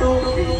to be